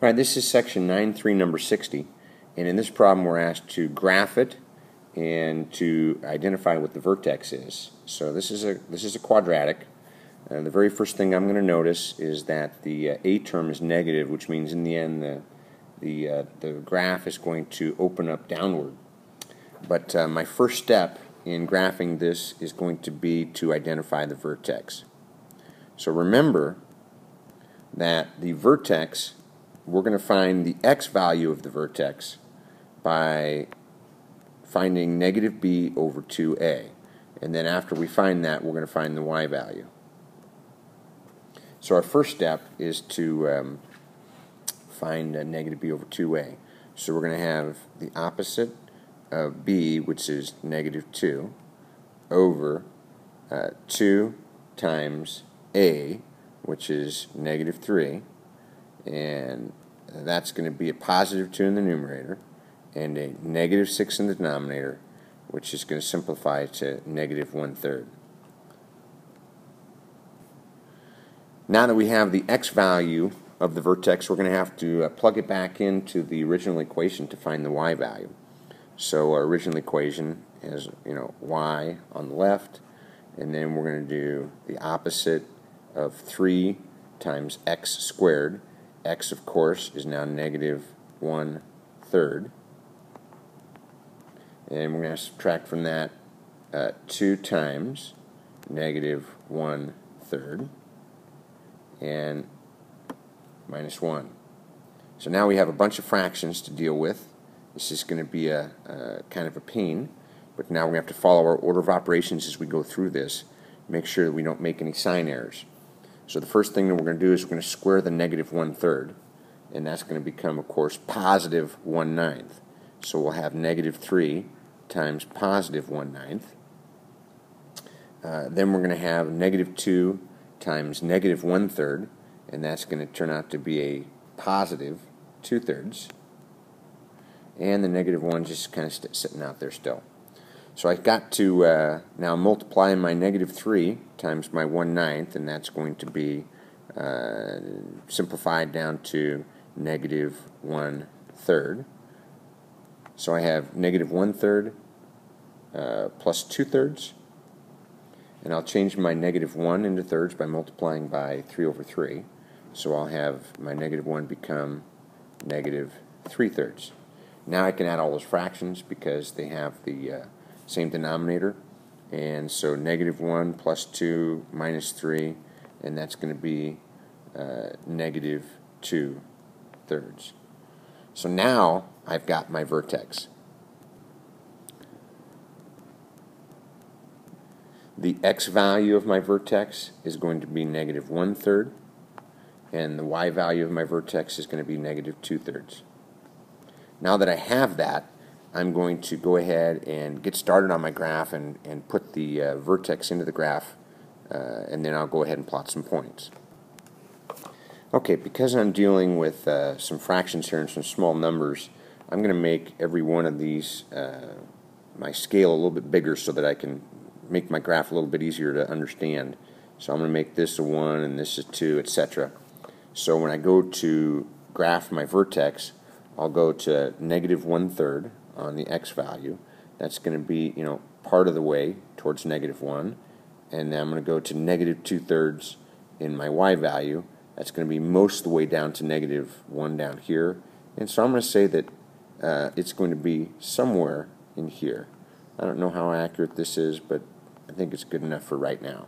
All right, this is section 9.3, number 60, and in this problem we're asked to graph it and to identify what the vertex is. So this is a this is a quadratic. The very first thing I'm going to notice is that the uh, a term is negative, which means in the end the the uh, the graph is going to open up downward. But uh, my first step in graphing this is going to be to identify the vertex. So remember that the vertex we're going to find the x value of the vertex by finding negative b over 2a. And then after we find that, we're going to find the y value. So our first step is to um, find negative b over 2a. So we're going to have the opposite of b, which is negative 2, over uh, 2 times a, which is negative 3, and that's going to be a positive 2 in the numerator and a negative 6 in the denominator, which is going to simplify to negative 1 third. Now that we have the x value of the vertex, we're going to have to uh, plug it back into the original equation to find the y value. So our original equation is, you know, y on the left, and then we're going to do the opposite of 3 times x squared, x, of course, is now negative 1 third. And we're going to subtract from that uh, 2 times negative 1 third and minus 1. So now we have a bunch of fractions to deal with. This is going to be a, a kind of a pain, but now we have to follow our order of operations as we go through this. Make sure that we don't make any sign errors. So the first thing that we're going to do is we're going to square the negative one-third, and that's going to become, of course, positive one-ninth. So we'll have negative 3 times positive one-ninth. Uh, then we're going to have negative 2 times negative one-third, and that's going to turn out to be a positive two-thirds. And the negative 1 just kind of sitting out there still. So I've got to uh, now multiply my negative 3 times my 1 ninth, and that's going to be uh, simplified down to negative 1 third. So I have negative 1 third uh, plus 2 thirds, and I'll change my negative 1 into thirds by multiplying by 3 over 3. So I'll have my negative 1 become negative 3 thirds. Now I can add all those fractions because they have the uh, same denominator. And so negative 1 plus 2 minus 3, and that's going to be uh, negative 2 thirds. So now I've got my vertex. The x value of my vertex is going to be negative 1 third, and the y value of my vertex is going to be negative 2 thirds. Now that I have that, I'm going to go ahead and get started on my graph and, and put the uh, vertex into the graph uh, and then I'll go ahead and plot some points. Okay, because I'm dealing with uh, some fractions here and some small numbers, I'm going to make every one of these, uh, my scale a little bit bigger so that I can make my graph a little bit easier to understand. So I'm going to make this a 1 and this a 2, etc. So when I go to graph my vertex, I'll go to negative one third on the x value. That's going to be, you know, part of the way towards negative 1. And then I'm going to go to negative 2 thirds in my y value. That's going to be most of the way down to negative 1 down here. And so I'm going to say that uh, it's going to be somewhere in here. I don't know how accurate this is, but I think it's good enough for right now.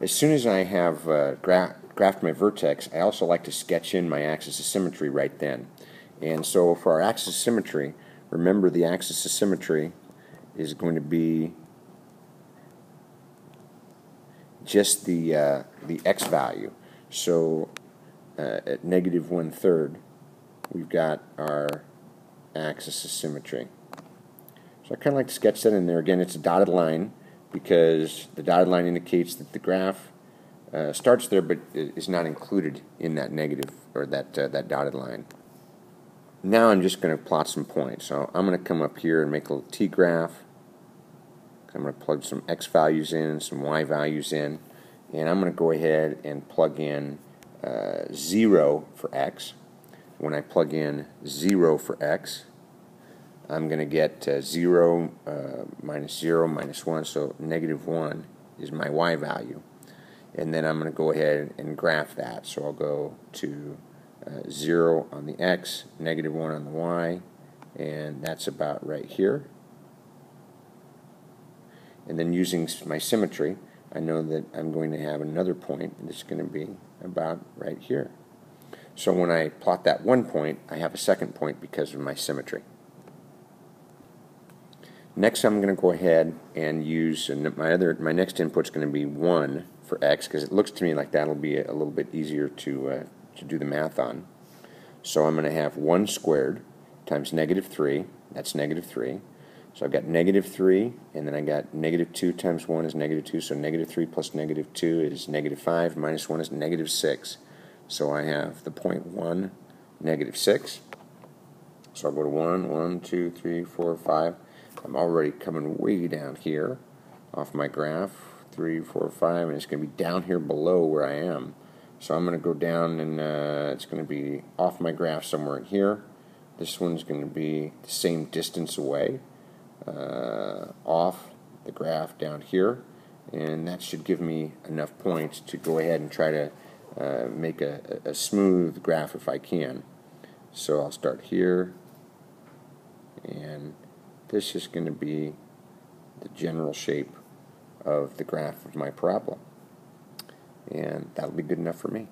As soon as I have uh, gra graphed my vertex, I also like to sketch in my axis of symmetry right then. And so for our axis of symmetry, remember the axis of symmetry is going to be just the, uh, the x value. So uh, at negative one third, we've got our axis of symmetry. So I kind of like to sketch that in there. Again, it's a dotted line because the dotted line indicates that the graph uh, starts there but is not included in that negative or that, uh, that dotted line. Now I'm just going to plot some points. So I'm going to come up here and make a little t-graph. I'm going to plug some x values in, some y values in, and I'm going to go ahead and plug in uh, 0 for x. When I plug in 0 for x, I'm going to get uh, 0 uh, minus 0 minus 1, so negative 1 is my y value. And then I'm going to go ahead and graph that. So I'll go to uh, 0 on the x, negative 1 on the y, and that's about right here. And then using my symmetry, I know that I'm going to have another point that's going to be about right here. So when I plot that one point, I have a second point because of my symmetry. Next, I'm going to go ahead and use my other my next input is going to be 1 for x because it looks to me like that'll be a, little bit easier to, uh, to do the math on. So I'm going to have 1 squared times negative 3, that's negative 3. So I've got negative 3, and then I got negative 2 times 1 is negative 2, so negative 3 plus negative 2 is negative 5, minus 1 is negative 6. So I have the point 1, negative 6. So I'll go to 1, 1, 2, 3, 4, 5. I'm already coming way down here off my graph, 3, 4, 5, and it's going to be down here below where I am. So I'm going to go down and uh, it's going to be off my graph somewhere in here. This one's going to be the same distance away uh, off the graph down here. And that should give me enough points to go ahead and try to uh, make a, a smooth graph if I can. So I'll start here and this is going to be the general shape of the graph of my problem. And that'll be good enough for me.